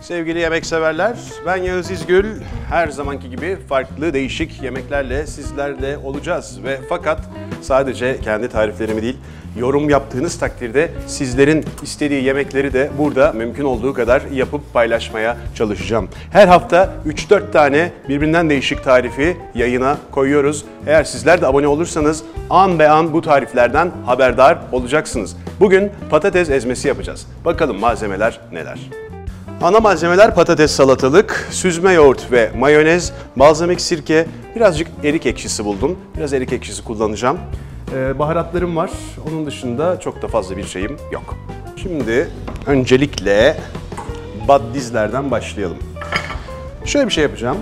Sevgili yemek severler, ben Yağız İzgül. Her zamanki gibi farklı değişik yemeklerle sizlerle olacağız. Ve fakat sadece kendi tariflerimi değil, yorum yaptığınız takdirde sizlerin istediği yemekleri de burada mümkün olduğu kadar yapıp paylaşmaya çalışacağım. Her hafta 3-4 tane birbirinden değişik tarifi yayına koyuyoruz. Eğer sizler de abone olursanız an be an bu tariflerden haberdar olacaksınız. Bugün patates ezmesi yapacağız. Bakalım malzemeler neler? Ana malzemeler patates salatalık, süzme yoğurt ve mayonez, balzamik sirke, birazcık erik ekşisi buldum. Biraz erik ekşisi kullanacağım. Ee, baharatlarım var. Onun dışında çok da fazla bir şeyim yok. Şimdi öncelikle baddizlerden başlayalım. Şöyle bir şey yapacağım.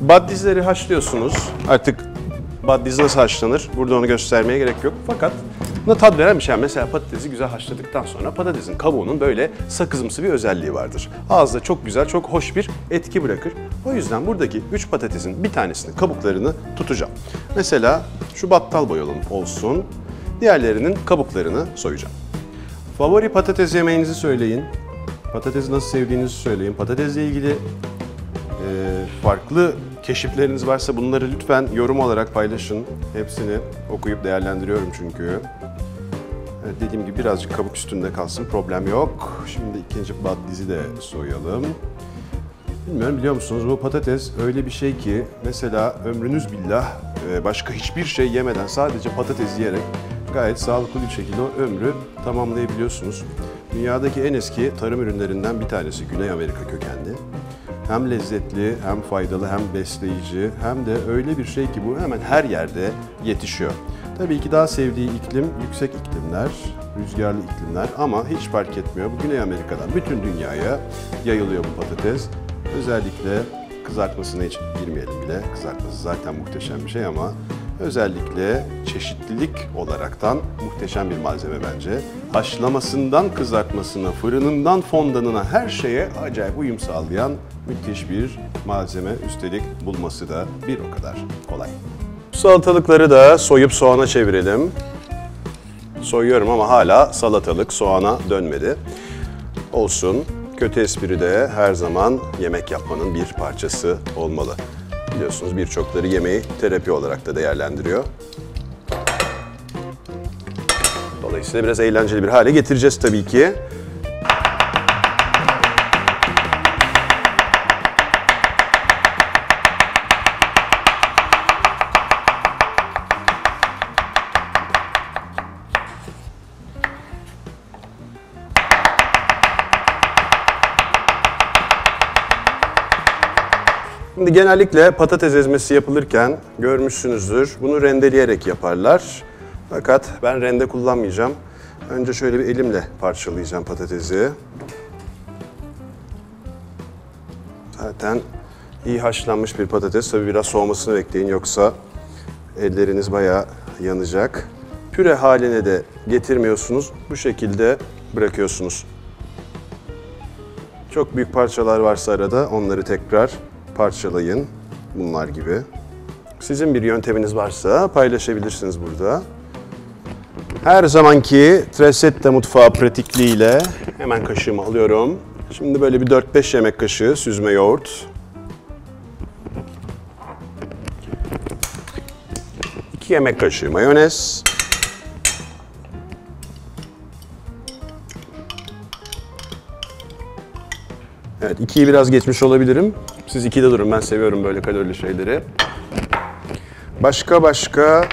Baddizleri haşlıyorsunuz. Artık baddiz nasıl haşlanır? Burada onu göstermeye gerek yok. Fakat buna tat veren bir şey. Mesela patatesi güzel haşladıktan sonra patatesin kabuğunun böyle sakızımsı bir özelliği vardır. Ağızda çok güzel, çok hoş bir etki bırakır. O yüzden buradaki 3 patatesin bir tanesini kabuklarını tutacağım. Mesela şu battal boy olan olsun. Diğerlerinin kabuklarını soyacağım. Favori patates yemeğinizi söyleyin. Patatesi nasıl sevdiğinizi söyleyin. Patatesle ilgili ee, farklı keşifleriniz varsa bunları lütfen yorum olarak paylaşın. Hepsini okuyup değerlendiriyorum çünkü. Evet, dediğim gibi birazcık kabuk üstünde kalsın problem yok. Şimdi ikinci bad dizi de soyalım. Bilmiyorum biliyor musunuz bu patates öyle bir şey ki mesela ömrünüz billah e, başka hiçbir şey yemeden sadece patates yiyerek gayet sağlıklı bir şekilde o ömrü tamamlayabiliyorsunuz. Dünyadaki en eski tarım ürünlerinden bir tanesi Güney Amerika kökenli. Hem lezzetli, hem faydalı, hem besleyici, hem de öyle bir şey ki bu hemen her yerde yetişiyor. Tabii ki daha sevdiği iklim yüksek iklimler, rüzgarlı iklimler ama hiç fark etmiyor. Bu Güney Amerika'dan bütün dünyaya yayılıyor bu patates. Özellikle kızartmasına hiç girmeyelim bile. Kızartması zaten muhteşem bir şey ama özellikle çeşitlilik olaraktan muhteşem bir malzeme bence. Haşlamasından kızartmasına, fırınından fondanına her şeye acayip uyum sağlayan müthiş bir malzeme. Üstelik bulması da bir o kadar kolay. Salatalıkları da soyup soğana çevirelim. Soyuyorum ama hala salatalık soğana dönmedi. Olsun. Kötü espri de her zaman yemek yapmanın bir parçası olmalı. Biliyorsunuz birçokları yemeği terapi olarak da değerlendiriyor. Dolayısıyla biraz eğlenceli bir hale getireceğiz tabii ki. Şimdi genellikle patates ezmesi yapılırken görmüşsünüzdür. Bunu rendeleyerek yaparlar. Fakat ben rende kullanmayacağım. Önce şöyle bir elimle parçalayacağım patatesi. Zaten iyi haşlanmış bir patates. Tabii biraz soğumasını bekleyin yoksa elleriniz bayağı yanacak. Püre haline de getirmiyorsunuz. Bu şekilde bırakıyorsunuz. Çok büyük parçalar varsa arada onları tekrar parçalayın. Bunlar gibi. Sizin bir yönteminiz varsa paylaşabilirsiniz burada. Her zamanki Tresette mutfağı pratikliğiyle hemen kaşığımı alıyorum. Şimdi böyle bir 4-5 yemek kaşığı süzme yoğurt. 2 yemek kaşığı mayonez. Evet, ikiyi biraz geçmiş olabilirim. Siz ikide durun, ben seviyorum böyle kalorili şeyleri. Başka başka...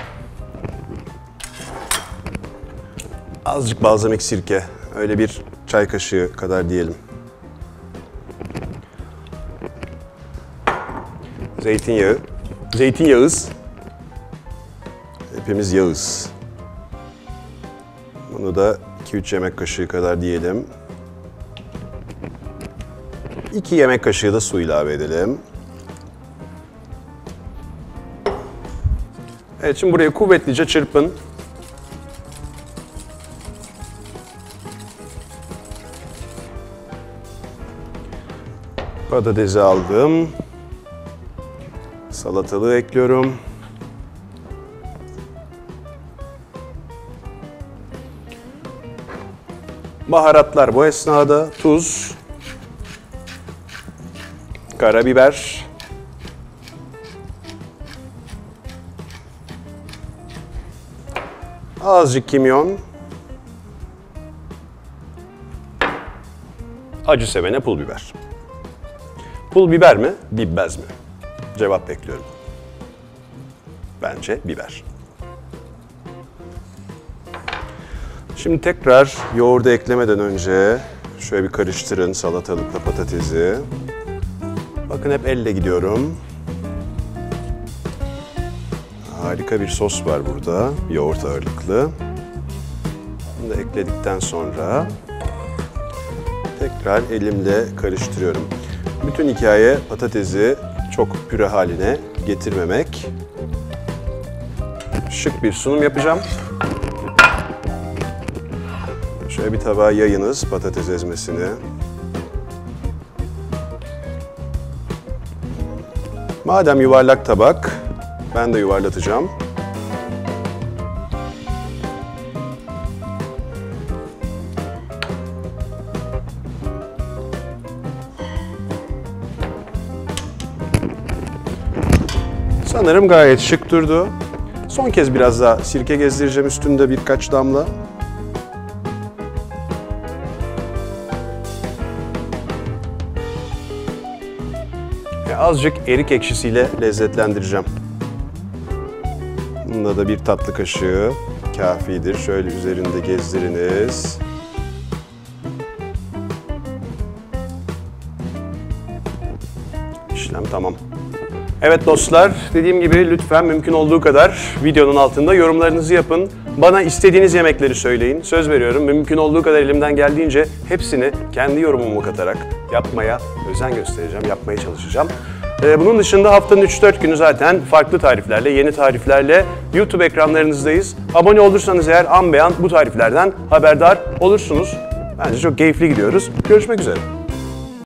Azıcık balzamik sirke. Öyle bir çay kaşığı kadar diyelim. Zeytinyağı. Zeytinyağız. Hepimiz yağız. Bunu da 2-3 yemek kaşığı kadar diyelim. 2 yemek kaşığı da su ilave edelim. Evet şimdi burayı kuvvetlice çırpın. Patatesi aldım. Salatalığı ekliyorum. Baharatlar bu esnada tuz, karabiber, azıcık kimyon, acı sevene pul biber. Pul biber mi, bibbez mi? Cevap bekliyorum. Bence biber. Şimdi tekrar yoğurdu eklemeden önce şöyle bir karıştırın salatalıkla patatesi. Bakın hep elle gidiyorum. Harika bir sos var burada, yoğurt ağırlıklı. Bunu da ekledikten sonra tekrar elimle karıştırıyorum. Bütün hikaye patatesi çok püre haline getirmemek. Şık bir sunum yapacağım. Şöyle bir tabağa yayınız patates ezmesini. Madem yuvarlak tabak, ben de yuvarlatacağım. Sanırım gayet şık durdu. Son kez biraz daha sirke gezdireceğim üstünde birkaç damla. Azıcık erik ekşisiyle lezzetlendireceğim. Bunda da bir tatlı kaşığı kafidir. Şöyle üzerinde gezdiriniz. İşlem tamam. Evet dostlar, dediğim gibi lütfen mümkün olduğu kadar videonun altında yorumlarınızı yapın. Bana istediğiniz yemekleri söyleyin. Söz veriyorum mümkün olduğu kadar elimden geldiğince hepsini kendi yorumumu katarak yapmaya özen göstereceğim, yapmaya çalışacağım. Ee, Bunun dışında haftanın 3-4 günü zaten farklı tariflerle, yeni tariflerle YouTube ekranlarınızdayız. Abone olursanız eğer an beyan bu tariflerden haberdar olursunuz. Bence çok keyifli gidiyoruz. Görüşmek üzere.